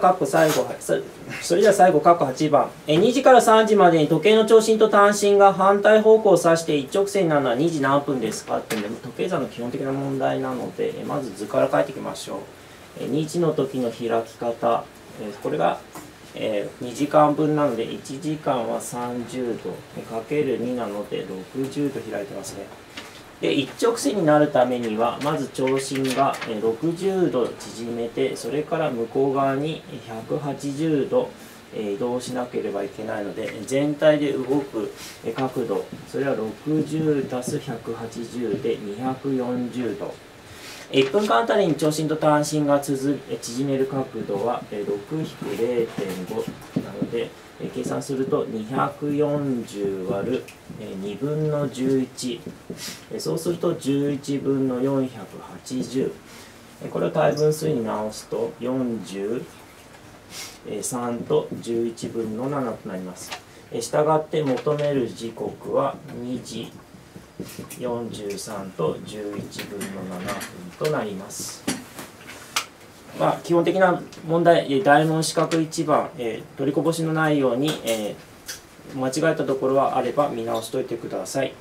括弧最後そそれでは最後括弧8番。え2時から3時までに時計の長針と短針が反対方向を指して一直線になるのは2時何分ですかって時計座の基本的な問題なのでえまず図から書いていきましょう。え2時の時の開き方。えこれがえ2時間分なので1時間は30度。かける2なので60度開いてますね。で一直線になるためにはまず長針が60度縮めてそれから向こう側に180度移動しなければいけないので全体で動く角度それは 60+180 で240度。1分間あたりに長針と短針が縮める角度は6-0.5なので計算すると240割る2分の11そうすると11分の480これを対分数に直すと43と11分の7となりますしたがって求める時刻は2時43と11分の7分となります。まあ、基本的な問題、大問四角1番、えー、取りこぼしのないように、えー、間違えたところはあれば見直しといてください。